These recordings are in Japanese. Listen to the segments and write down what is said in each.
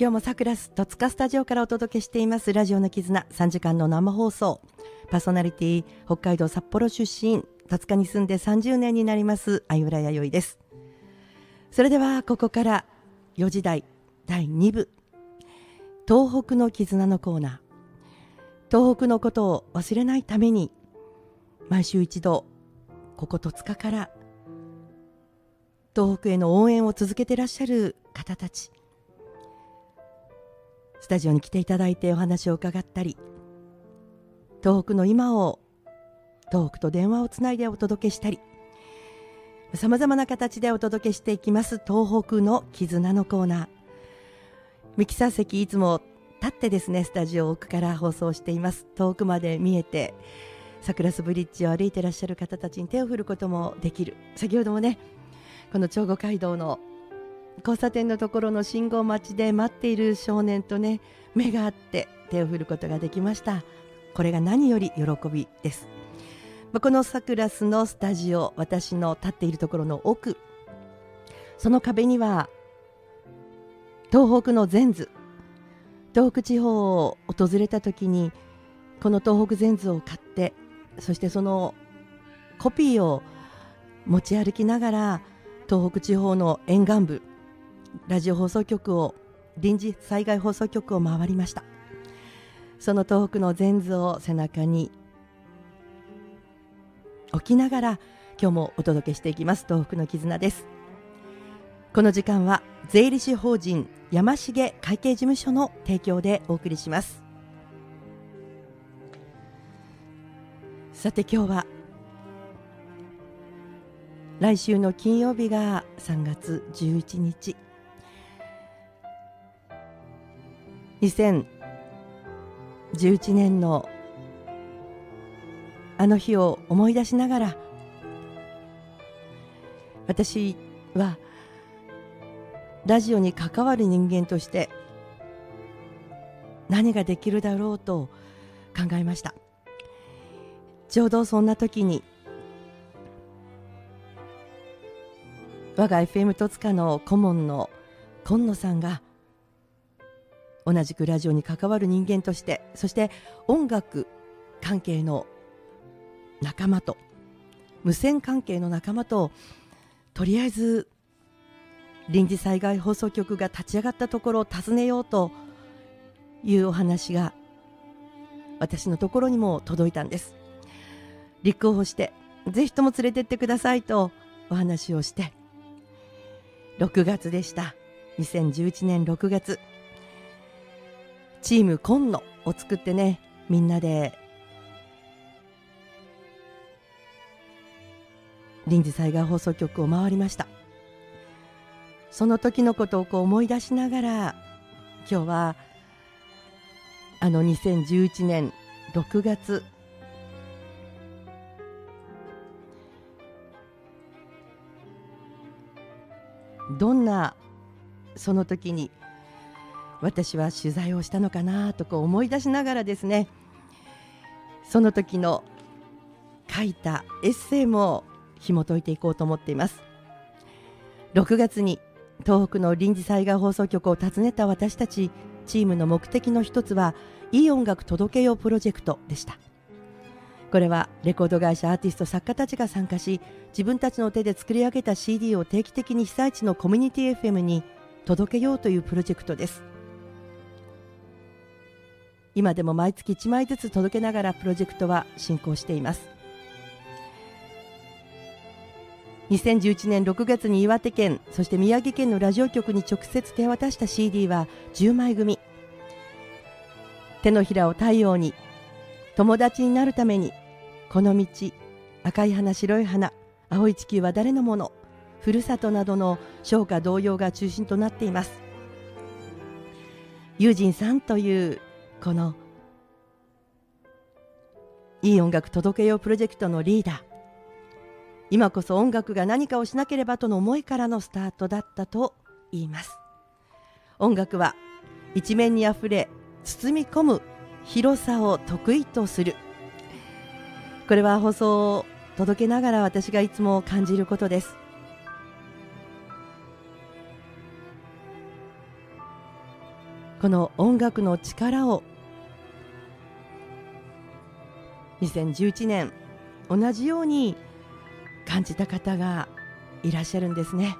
今日もサクラス戸塚スタジオからお届けしています。ラジオの絆3時間の生放送。パーソナリティ北海道札幌出身戸塚に住んで30年になります相浦弥生です。それではここから4時台第2部。東北の絆のコーナー。東北のことを忘れないために毎週一度ここ戸塚から東北への応援を続けていらっしゃる方たち。スタジオに来ていただいてお話を伺ったり東北の今を東北と電話をつないでお届けしたりさまざまな形でお届けしていきます東北の絆のコーナー。ミキサー席いつも立ってですねスタジオ奥から放送しています。遠くまで見えてサクラスブリッジを歩いていらっしゃる方たちに手を振ることもできる。先ほどもねこの長後街道の交差点のところの信号待ちで待っている少年とね目が合って手を振ることができました。これが何より喜びです。このサクラスのスタジオ私の立っているところの奥。その壁には東北の全図。東北地方を訪れた時にこの東北全図を買ってそしてそのコピーを持ち歩きながら東北地方の沿岸部ラジオ放送局を臨時災害放送局を回りました。その東北の全図を背中に置きながら今日もお届けしていきます。東北の絆です。この時間は税理士法人山重会計事務所の提供でお送りします。さて今日は来週の金曜日が3月11日。2011年のあの日を思い出しながら私はラジオに関わる人間として何ができるだろうと考えました。ちょうどそんな時に我が FM 戸塚の顧問の今野さんが同じくラジオに関わる人間としてそして音楽関係の仲間と無線関係の仲間ととりあえず臨時災害放送局が立ち上がったところを訪ねようというお話が私のところにも届いたんです。立候補してぜひとも連れてってくださいとお話をして6月でした。2011年6月。チーム今野を作ってねみんなで。臨時災害放送局を回りました。その時のことをこう思い出しながら今日はあの2011年6月。どんなその時に私は取材をしたのかなとこう思い出しながらですねその時の書いたエッセイも紐解いていこうと思っています。6月に東北の臨時災害放送局を訪ねた私たちチームの目的の一つはいい音楽届けようプロジェクトでした。これはレコード会社アーティスト作家たちが参加し自分たちの手で作り上げた CD を定期的に被災地のコミュニティ FM に届けようというプロジェクトです。今でも毎月1枚ずつ届けながらプロジェクトは進行しています。2011年6月に岩手県そして宮城県のラジオ局に直接手渡した CD は10枚組。手のひらを太陽に友達になるためにこの道赤い花白い花青い地球は誰のものふるさとなどの唱歌童謡が中心となっています。ユージンさんというこのいい音楽届けようプロジェクトのリーダー。今こそ音楽が何かをしなければとの思いからのスタートだったと言います。音楽は一面にあふれ包み込む広さを得意とする。これは放送を届けながら私がいつも感じることです。この音楽の力を2011年同じように感じた方がいらっしゃるんですね。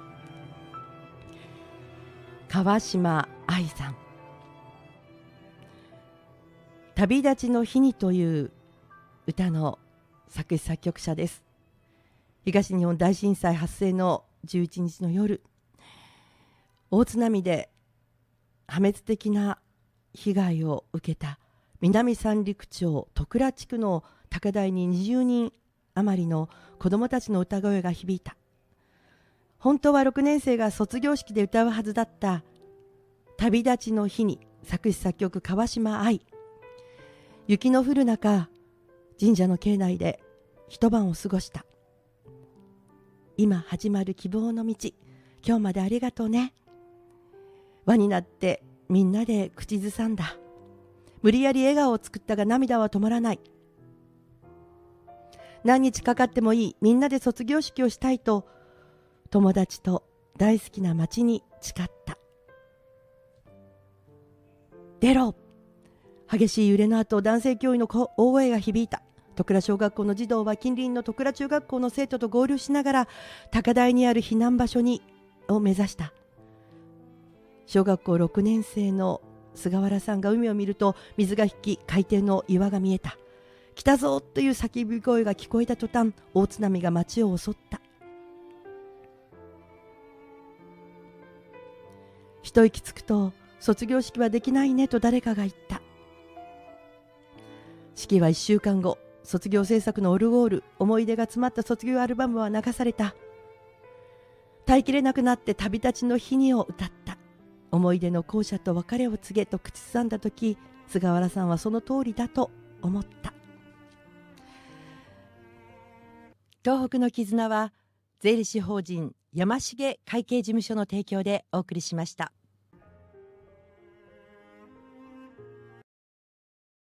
川島愛さん「旅立ちの日に」という歌の作詞作曲者です。東日本大震災発生の11日の夜大津波で破滅的な被害を受けた南三陸町戸倉地区の高台に20人余りの子どもたちの歌声が響いた。本当は6年生が卒業式で歌うはずだった「旅立ちの日に」作詞作曲川島愛。雪の降る中神社の境内で一晩を過ごした。今始まる希望の道今日までありがとうね。輪になってみんなで口ずさんだ。無理やり笑顔を作ったが涙は止まらない。何日かかってもいい。みんなで卒業式をしたいと友達と大好きな町に誓った。出ろ。激しい揺れの後男性教員の大声が響いた。戸倉小学校の児童は近隣の戸倉中学校の生徒と合流しながら高台にある避難場所にを目指した。小学校6年生の菅原さんが海を見ると水が引き海底の岩が見えた。来たぞという叫び声が聞こえた途端大津波が町を襲った。一息つくと卒業式はできないねと誰かが言った。式は1週間後卒業制作のオルゴール思い出が詰まった卒業アルバムは流された。耐えきれなくなって旅立ちの日にを歌った。思い出の校舎と別れを告げと口ずさんだ時菅原さんはその通りだと思った東北の絆は税理士法人山重会計事務所の提供でお送りしました。